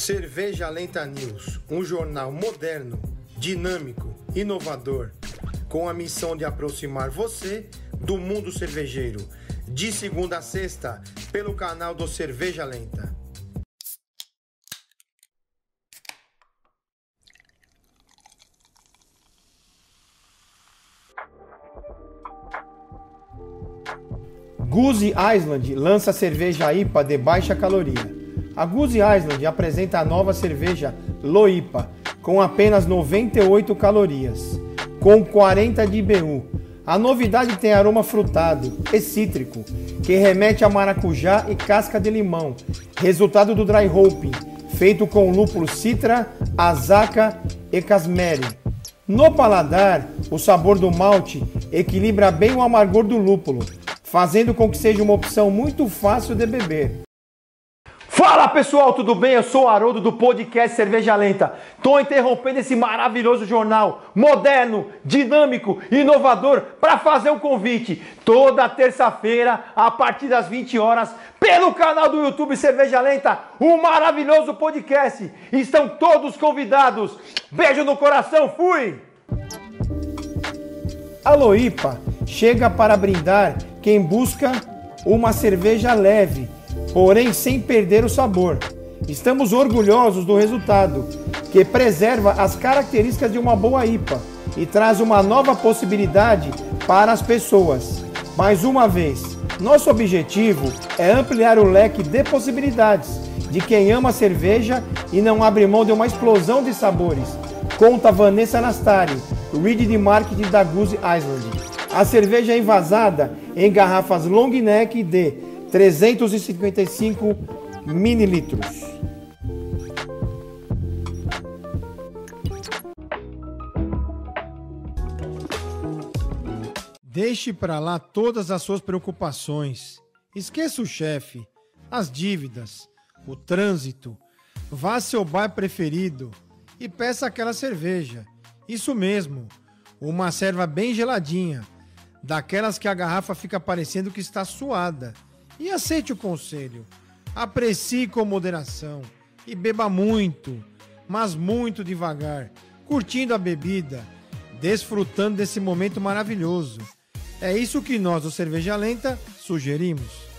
Cerveja Lenta News, um jornal moderno, dinâmico, inovador, com a missão de aproximar você do mundo cervejeiro. De segunda a sexta, pelo canal do Cerveja Lenta. Goose Island lança cerveja IPA de baixa caloria. A Goose Island apresenta a nova cerveja Loipa, com apenas 98 calorias, com 40 de IBU. A novidade tem aroma frutado e cítrico, que remete a maracujá e casca de limão, resultado do dry hopping, feito com lúpulo citra, azaca e casmere. No paladar, o sabor do malte equilibra bem o amargor do lúpulo, fazendo com que seja uma opção muito fácil de beber. Fala pessoal, tudo bem? Eu sou o Haroldo do podcast Cerveja Lenta. Estou interrompendo esse maravilhoso jornal moderno, dinâmico, inovador para fazer um convite. Toda terça-feira, a partir das 20 horas, pelo canal do YouTube Cerveja Lenta, um maravilhoso podcast. Estão todos convidados. Beijo no coração, fui! A Loipa chega para brindar quem busca uma cerveja leve porém sem perder o sabor. Estamos orgulhosos do resultado, que preserva as características de uma boa IPA e traz uma nova possibilidade para as pessoas. Mais uma vez, nosso objetivo é ampliar o leque de possibilidades de quem ama cerveja e não abre mão de uma explosão de sabores. Conta Vanessa Nastari, Read de Marketing da Goose Island. A cerveja é envasada em garrafas long neck de 355 mililitros. Deixe para lá todas as suas preocupações. Esqueça o chefe, as dívidas, o trânsito. Vá ao seu bar preferido e peça aquela cerveja. Isso mesmo, uma serva bem geladinha, daquelas que a garrafa fica parecendo que está suada e aceite o conselho. Aprecie com moderação e beba muito, mas muito devagar, curtindo a bebida, desfrutando desse momento maravilhoso. É isso que nós do Cerveja Lenta sugerimos.